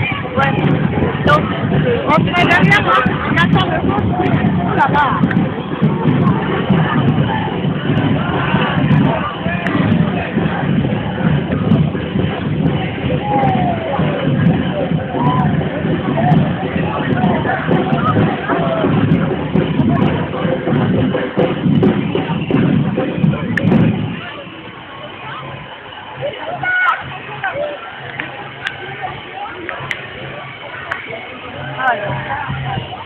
Hãy subscribe cho kênh Ghiền Mì Gõ Để không bỏ ta những video hấp dẫn Thank you.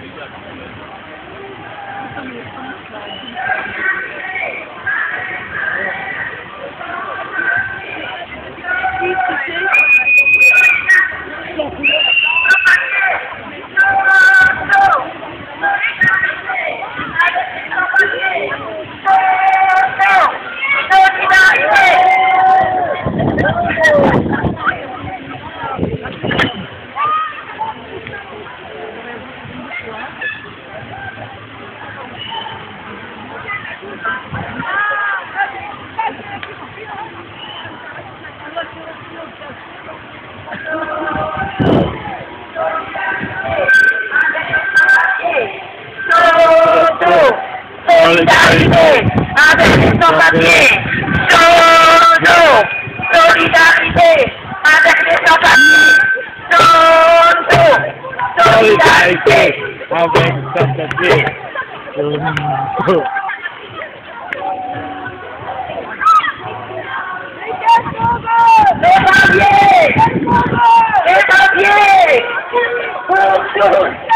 Solidarité avec les sans-papiers. Dodo. Solidarité avec les sans-papiers. Dodo. Solidarité avec sans-papiers. Les papiers Les papiers Pour tous